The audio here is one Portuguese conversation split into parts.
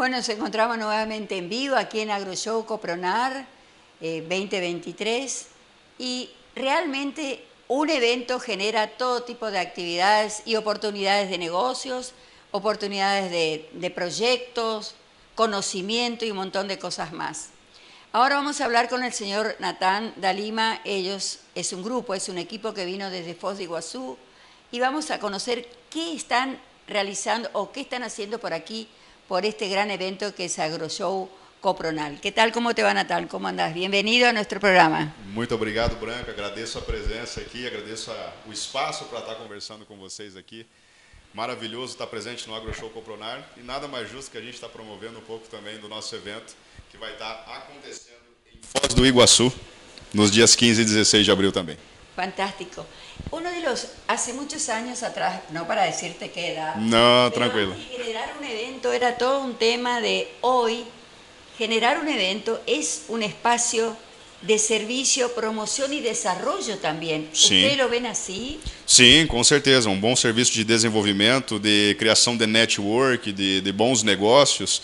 Bueno, nos encontramos nuevamente en vivo aquí en AgroShow Copronar eh, 2023 y realmente un evento genera todo tipo de actividades y oportunidades de negocios, oportunidades de, proyectos, conocimiento y un montón de cosas más. Ahora vamos a hablar con el señor Natán Dalima. Ellos es un grupo, es un equipo que vino desde Foz de Iguazú y vamos a conocer qué están realizando o qué están haciendo por aquí por este gran evento que es AgroShow Copronal. ¿Qué tal? ¿Cómo te va, Natal? ¿Cómo andas? Bienvenido a nuestro programa. Muito obrigado, Branca. Agradeço a presença aqui, agradeço a, o espaço para estar conversando com vocês aqui. Maravilhoso estar presente no AgroShow Copronar e nada mais justo que a gente estar promovendo um pouco também do nosso evento que vai estar acontecendo em Foz do Iguaçu nos dias 15 e 16 de abril também. Fantástico. Uno de los, hace muchos años atrás, no para decirte qué edad, No, tranquilo. generar un evento era todo un tema de hoy. Generar un evento es un espacio de promoción y desarrollo también. Sí. ¿Ustedes lo ven así? Sim, com certeza. Um bom serviço de desenvolvimento, de criação de network, de, de bons negócios.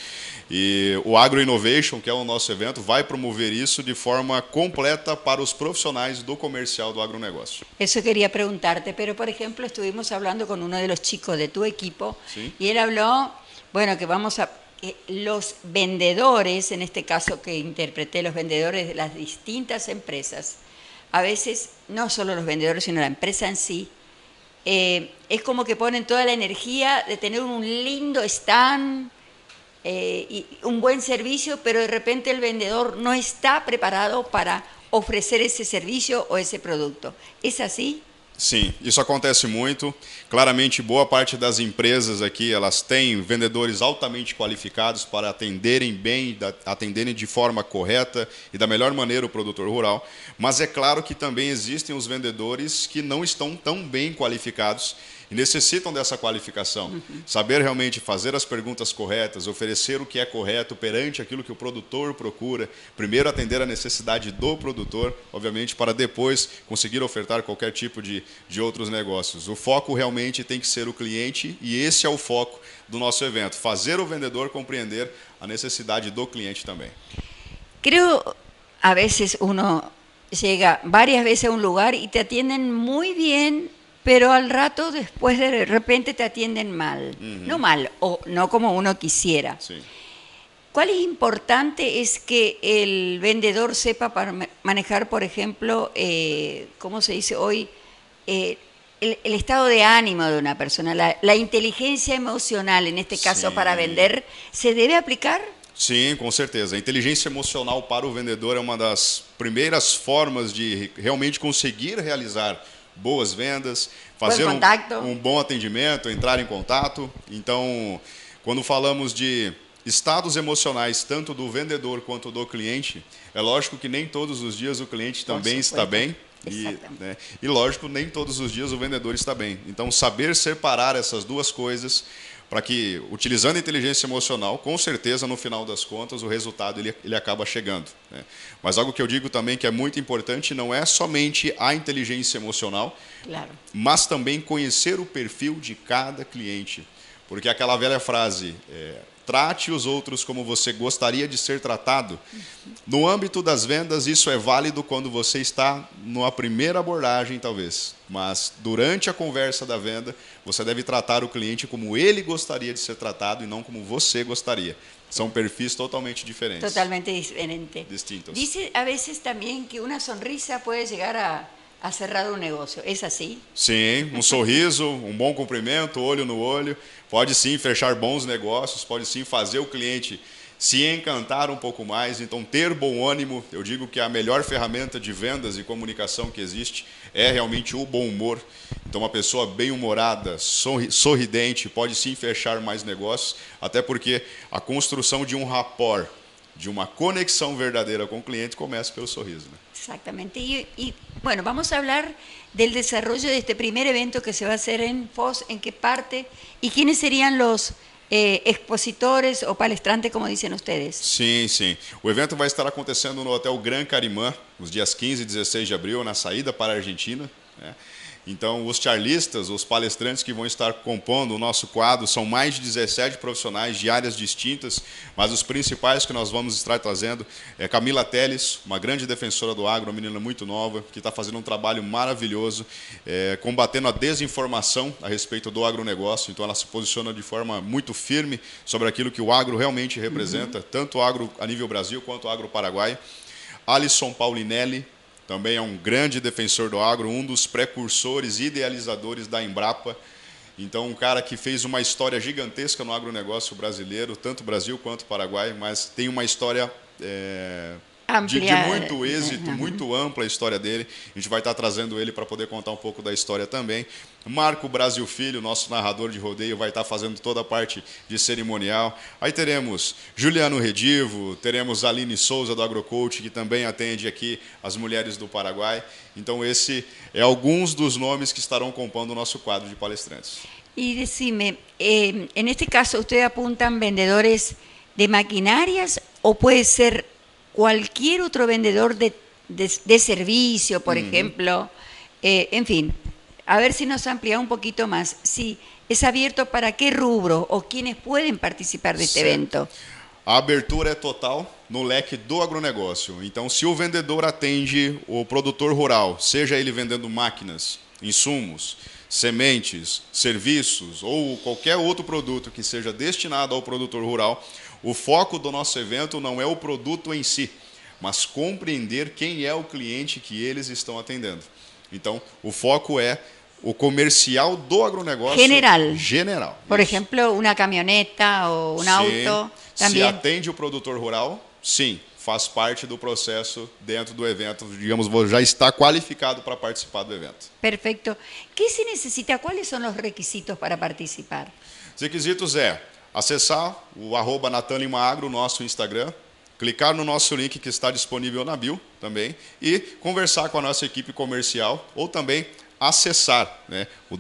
E o Agro Innovation, que é o nosso evento, vai promover isso de forma completa para os profissionais do comercial do agronegócio. Eso quería preguntarte, pero por ejemplo estuvimos hablando con uno de los chicos de tu equipo Sí. y él habló, bueno, que vamos a, los vendedores, en este caso que interpreté, los vendedores de las distintas empresas, a veces no solo los vendedores, sino la empresa en sí, eh, es como que ponen toda la energía de tener un lindo stand, eh, y un buen servicio, pero de repente el vendedor no está preparado para ofrecer ese servicio o ese producto. ¿Es así? Sim, isso acontece muito. Claramente, boa parte das empresas aqui, elas têm vendedores altamente qualificados para atenderem bem, atenderem de forma correta e da melhor maneira o produtor rural. Mas é claro que também existem os vendedores que não estão tão bem qualificados e necessitam dessa qualificação. Saber realmente fazer as perguntas corretas, oferecer o que é correto perante aquilo que o produtor procura. Primeiro atender a necessidade do produtor, obviamente, para depois conseguir ofertar qualquer tipo de, de outros negócios. O foco realmente tem que ser o cliente e esse é o foco do nosso evento. Fazer o vendedor compreender a necessidade do cliente também. Creo, a veces uno llega varias veces a un lugar y te atienden muy bien, pero al rato después de repente te atienden mal. No mal, o no como uno quisiera. ¿Cuál es importante es que el vendedor sepa para ma- manejar, por ejemplo, eh, ¿cómo se dice hoy? Eh, el, el estado de ánimo de una persona, la, la inteligencia emocional, en este caso Sí. para vender, ¿se debe aplicar? Sim, com certeza. A inteligência emocional para o vendedor é uma das primeiras formas de realmente conseguir realizar boas vendas, fazer um, um bom atendimento, entrar em contato. Então, quando falamos de estados emocionais, tanto do vendedor quanto do cliente, é lógico que nem todos os dias o cliente também está bem. E, né, e lógico, nem todos os dias o vendedor está bem. Então, saber separar essas duas coisas para que, utilizando a inteligência emocional, com certeza, no final das contas, o resultado ele, ele acaba chegando. né. Mas algo que eu digo também que é muito importante não é somente a inteligência emocional, Claro. mas também conhecer o perfil de cada cliente. Porque aquela velha frase, é, trate os outros como você gostaria de ser tratado. No âmbito das vendas, isso é válido quando você está numa primeira abordagem, talvez. Mas durante a conversa da venda, você deve tratar o cliente como ele gostaria de ser tratado e não como você gostaria. São perfis totalmente diferentes. Totalmente diferente. Distintos. Dice a veces también que una sonrisa puede llegar a, a cerrar un negocio. ¿Es así? Sim, um sorriso, um bom cumprimento, olho no olho, pode sim fechar bons negócios, pode sim fazer o cliente se encantar um pouco mais. Então, ter bom ânimo, eu digo que a melhor ferramenta de vendas e comunicação que existe é realmente o bom humor. Então, uma pessoa bem-humorada, sorri sorridente, pode sim fechar mais negócios, até porque a construção de um rapport, de uma conexão verdadeira com o cliente, começa pelo sorriso. Né? Exactamente. Y, y, bueno, vamos a hablar del desarrollo de este primer evento que se va a hacer en Foz, en qué parte y quiénes serían los eh, expositores o palestrantes, como dicen ustedes. Sim, sim. O evento vai estar acontecendo no Hotel Gran Carimã, nos dias 15 e 16 de abril, na saída para Argentina. Então, os charlistas, os palestrantes que vão estar compondo o nosso quadro, são mais de 17 profissionais de áreas distintas, mas os principais que nós vamos estar trazendo é Camila Teles, uma grande defensora do agro, uma menina muito nova, que está fazendo um trabalho maravilhoso, é, combatendo a desinformação a respeito do agronegócio. Então, ela se posiciona de forma muito firme sobre aquilo que o agro realmente representa, uhum. tanto o agro a nível Brasil quanto o agro Paraguai. Alisson Paulinelli, também é um grande defensor do agro, um dos precursores idealizadores da Embrapa. Então, um cara que fez uma história gigantesca no agronegócio brasileiro, tanto Brasil quanto Paraguai, mas tem uma história é, de, de, muito êxito, uhum. muito ampla a história dele. A gente vai estar trazendo ele para poder contar um pouco da história também. Marco Brasil Filho, nosso narrador de rodeio, vai estar fazendo toda a parte de cerimonial. Aí teremos Juliano Redivo, teremos Aline Souza do AgroCoach, que também atende aqui as mulheres do Paraguai. Então, esse é alguns dos nomes que estarão compondo o nosso quadro de palestrantes. E decime, eh, en este caso, ¿ustedes apuntan vendedores de maquinarias o puede ser cualquier otro vendedor de, de, de servicio, por uh -huh. ejemplo? Eh, en fin, a ver si nos amplía un poquito más. Si es abierto para qué rubro o quiénes pueden participar de este certo. evento. A abertura é total no leque do agronegócio. Então, se o vendedor atende o produtor rural, seja ele vendendo máquinas, insumos, sementes, serviços ou qualquer outro produto que seja destinado ao produtor rural, o foco do nosso evento não é o produto em si, mas compreender quem é o cliente que eles estão atendendo. Então, o foco é o comercial do agronegócio general. general. Por isso. exemplo, uma caminhoneta ou um sim. auto. Também. Se atende o produtor rural, sim, faz parte do processo dentro do evento, digamos, já está qualificado para participar do evento. Perfeito. O que se necessita? Quais são os requisitos para participar? Os requisitos é acessar o arroba Natan Lima Agro, nosso Instagram, clicar no nosso link que está disponível na bio também e conversar com a nossa equipe comercial ou também acessar né, o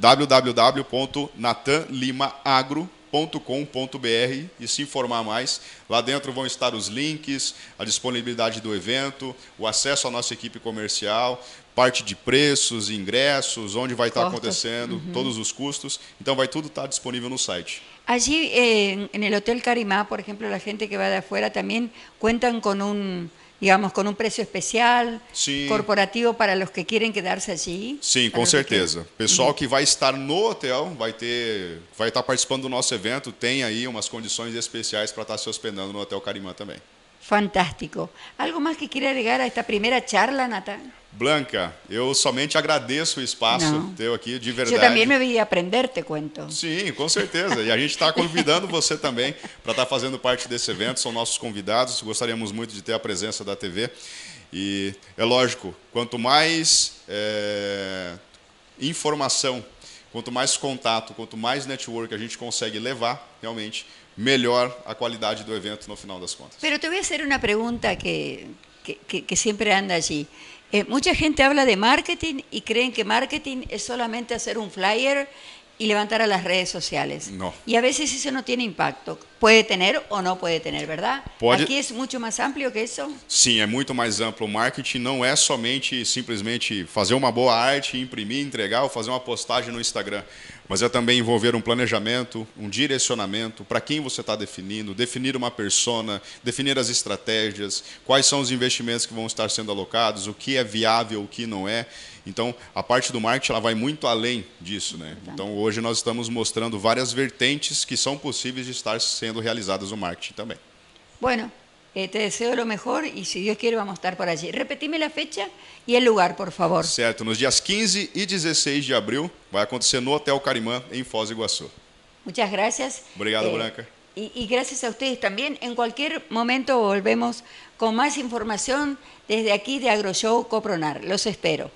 www.natanlimaagro.com.br e se informar mais. Lá dentro vão estar os links, a disponibilidade do evento, o acesso à nossa equipe comercial, parte de preços, ingressos, onde vai estar acontecendo, uhum. todos os custos. Então vai tudo estar disponível no site. Allí eh, en el Hotel Carimá, por ejemplo, la gente que va de afuera también cuentan con un digamos, com um preço especial, Sim. corporativo para os que querem quedar-se allí? Sim, com certeza. Que... Pessoal uhum. que vai estar no hotel vai ter, vai estar participando do nosso evento, tem aí umas condições especiais para estar se hospedando no Hotel Carimã também. Fantástico. Algo mais que queira agregar a esta primeira charla, Natan? Blanca, eu somente agradeço o espaço Não. teu aqui, de verdade. Eu também me vi aprender, te conto. Sim, com certeza. E a gente está convidando você também para estar tá fazendo parte desse evento. São nossos convidados. Gostaríamos muito de ter a presença da TV. E é lógico, quanto mais é, informação, quanto mais contato, quanto mais network a gente consegue levar, realmente, melhor a qualidade do evento no final das contas. Pero te voy a hacer una pregunta que, que, que, siempre anda allí. Eh, mucha gente habla de marketing y creen que marketing es solamente hacer un flyer y levantar a las redes sociales. No. Y a veces eso no tiene impacto. Puede tener o não pode ter, verdade? Pode... Aqui é muito mais amplo que isso? Sim, é muito mais amplo. O marketing não é somente simplesmente fazer uma boa arte, imprimir, entregar ou fazer uma postagem no Instagram mas é também envolver um planejamento, um direcionamento para quem você está definindo, definir uma persona, definir as estratégias, quais são os investimentos que vão estar sendo alocados, o que é viável, o que não é. Então, a parte do marketing ela vai muito além disso, né? Então, hoje nós estamos mostrando várias vertentes que são possíveis de estar sendo realizadas no marketing também. Bueno, Eh, te deseo lo mejor y si Dios quiere vamos a estar por allí. Repetime la fecha e o lugar, por favor. Certo, nos dias 15 e 16 de abril vai acontecer no Hotel Carimã, em Foz do Iguaçu. Muchas gracias. Obrigado, eh, Blanca. Y, y, gracias a ustedes también. En cualquier momento volvemos con más información desde aquí de AgroShow Copronar. Los espero.